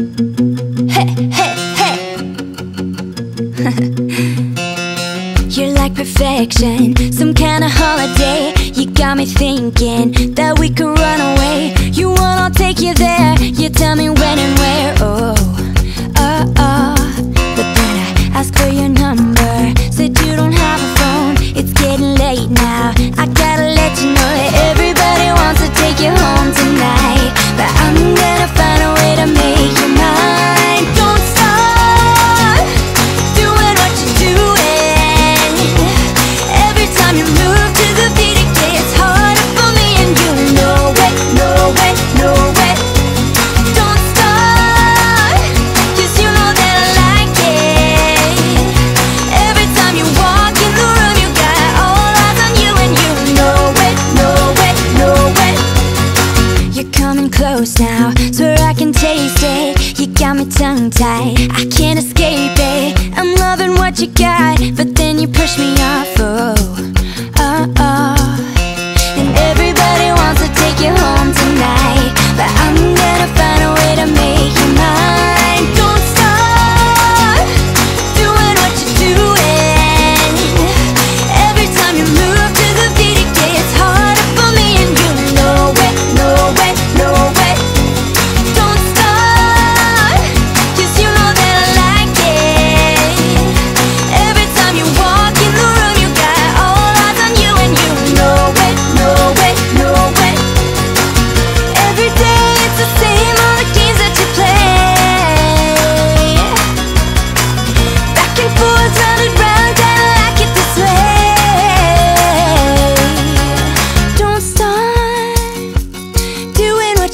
Hey, hey, hey. You're like perfection, some kind of holiday. You got me thinking that we could run away. You want, I'll take you there. You tell me when and where. Close now, swear I can taste it. You got me tongue tied, I can't escape it. I'm loving what you got, but then you push me off.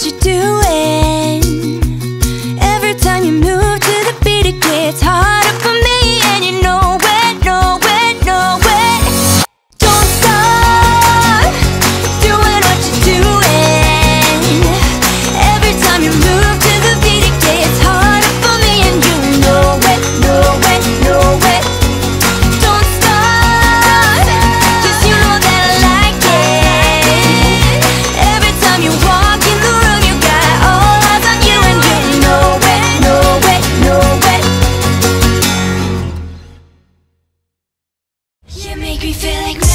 you do. make me feel like